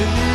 to